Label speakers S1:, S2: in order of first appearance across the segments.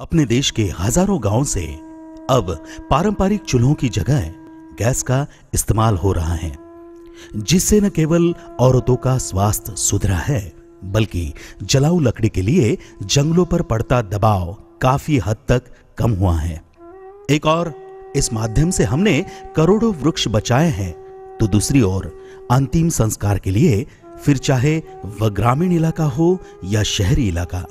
S1: अपने देश के हज़ारों गाँव से अब पारंपरिक चूल्हों की जगह गैस का इस्तेमाल हो रहा है, जिससे न केवल औरतों का स्वास्थ्य सुधरा है, बल्कि जलाऊ लकड़ी के लिए जंगलों पर पड़ता दबाव काफ़ी हद तक कम हुआ है। एक और, इस माध्यम से हमने करोड़ों वृक्ष बचाए हैं तो दूसरी ओर अंतिम संस्कार के लिए फिर चाहे वह ग्रामीण इलाका हो या शहरी इलाका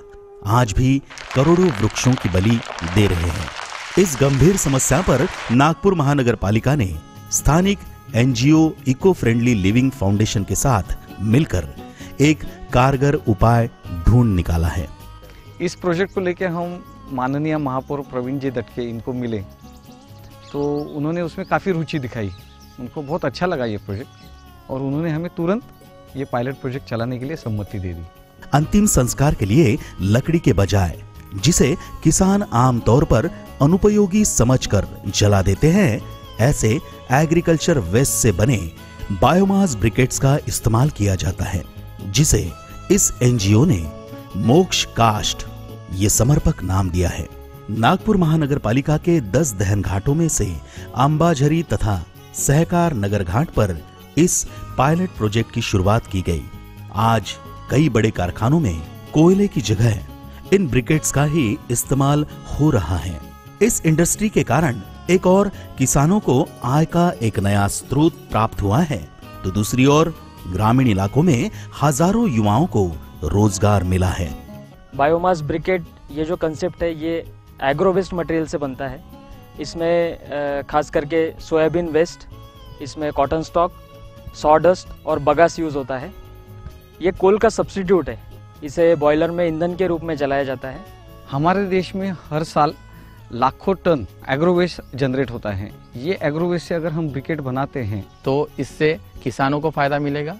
S1: आज भी करोड़ों वृक्षों की बलि दे रहे हैं। इस गंभीर समस्या पर नागपुर महानगर पालिका ने स्थानिक NGO eco friendly living foundation के साथ मिलकर एक कारगर उपाय ढूंढ निकाला है।
S2: इस प्रोजेक्ट को लेकर हम माननीय महापौर प्रवीण जी दटके इनको मिले तो उन्होंने उसमें काफ़ी रुचि दिखाई। उनको बहुत अच्छा लगा ये प्रोजेक्ट और उन्होंने हमें तुरंत ये पायलट प्रोजेक्ट चलाने के लिए सम्मति दे दी।
S1: अंतिम संस्कार के लिए लकड़ी के बजाय, जिसे किसान आमतौर पर अनुपयोगी समझकर जला देते हैं, ऐसे एग्रीकल्चर वेस्ट से बने बायोमास ब्रिकेट्स का इस्तेमाल किया जाता है, जिसे इस एनजीओ ने मोक्ष कास्ट ये समर्पक नाम दिया है। नागपुर महानगर पालिका के 10 दहन घाटों में से अंबाझरी तथा सहकार नगर घाट पर इस पायलट प्रोजेक्ट की शुरुआत की गई। आज कई बड़े कारखानों में कोयले की जगह इन ब्रिकेट्स का ही इस्तेमाल हो रहा है। इस इंडस्ट्री के कारण एक और किसानों को आय का एक नया स्रोत प्राप्त हुआ है। तो दूसरी ओर ग्रामीण इलाकों में हज़ारों युवाओं को रोज़गार मिला है।
S3: बायोमास ब्रिकेट ये जो कंसेप्ट है, ये एग्रो वेस्ट मटेरियल से बनता है। इसमें खास करके सोयाबीन वेस्ट इसमें कॉटन स्टॉक सॉडस्ट और बगास यूज़ होता है। ये कोल का सब्स्टिट्यूट है। इसे बॉयलर में ईंधन के रूप में जलाया जाता है।
S2: हमारे देश में हर साल लाखों टन एग्रोवेस्ट जनरेट होता है। ये एग्रोवेस्ट से अगर हम ब्रिकेट बनाते हैं
S4: तो इससे किसानों को फ़ायदा मिलेगा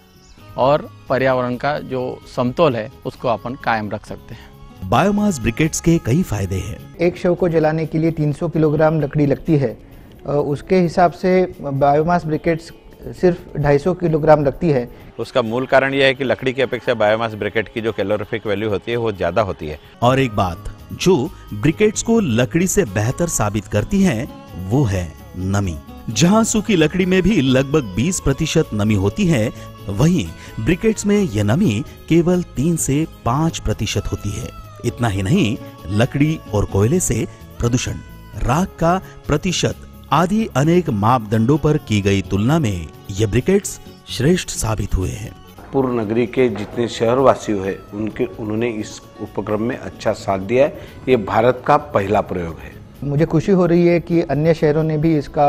S4: और पर्यावरण का जो समतोल है उसको अपन कायम रख सकते हैं।
S1: बायोमास ब्रिकेट्स के कई फ़ायदे हैं।
S5: एक शव को जलाने के लिए 300 किलोग्राम लकड़ी लगती है। उसके हिसाब से बायोमास ब्रिकेट्स सिर्फ़ 250 किलोग्राम लगती है।
S6: उसका मूल कारण यह है कि लकड़ी की अपेक्षा बायोमास ब्रिकेट की जो कैलोरीफिक वैल्यू होती है वो ज़्यादा होती है।
S1: और एक बात जो ब्रिकेट्स को लकड़ी से बेहतर साबित करती है वो है नमी। जहाँ सूखी लकड़ी में भी लगभग 20 प्रतिशत नमी होती है वहीं ब्रिकेट्स में यह नमी केवल 3 से 5 प्रतिशत होती है। इतना ही नहीं लकड़ी और कोयले से प्रदूषण राख का प्रतिशत आदि अनेक मापदंडों पर की गई तुलना में ये ब्रिकेट्स श्रेष्ठ साबित हुए हैं।
S7: पूर्व नगरी के जितने शहरवासी हैं उनके उन्होंने इस उपक्रम में अच्छा साथ दिया है। ये भारत का पहला प्रयोग है।
S5: मुझे खुशी हो रही है कि अन्य शहरों ने भी इसका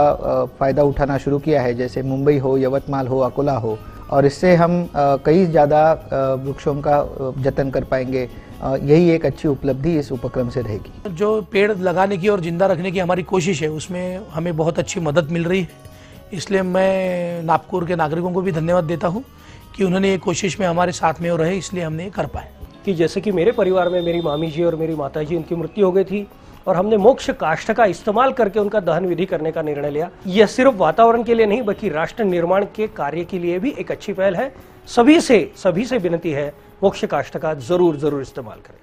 S5: फ़ायदा उठाना शुरू किया है जैसे मुंबई हो यवतमाल हो अकोला हो। और इससे हम कई ज़्यादा वृक्षों का जतन कर पाएँगे। यही एक अच्छी उपलब्धि इस उपक्रम से रहेगी।
S8: जो पेड़ लगाने की और ज़िंदा रखने की हमारी कोशिश है उसमें हमें बहुत अच्छी मदद मिल रही है। इसलिए मैं नागपुर के नागरिकों को भी धन्यवाद देता हूँ कि उन्होंने ये कोशिश में हमारे साथ में रहे, इसलिए हमने ये कर पाए।
S9: कि जैसे कि मेरे परिवार में मेरी मामी जी और मेरी माता जी उनकी मृत्यु हो गई थी और हमने मोक्ष काष्ठ का इस्तेमाल करके उनका दहन विधि करने का निर्णय लिया। यह सिर्फ़ वातावरण के लिए नहीं, बल्कि राष्ट्र निर्माण के कार्य के लिए भी एक अच्छी पहल है। सभी से सभी से विनती है, मोक्ष काष्ठ का ज़रूर ज़रूर इस्तेमाल करें।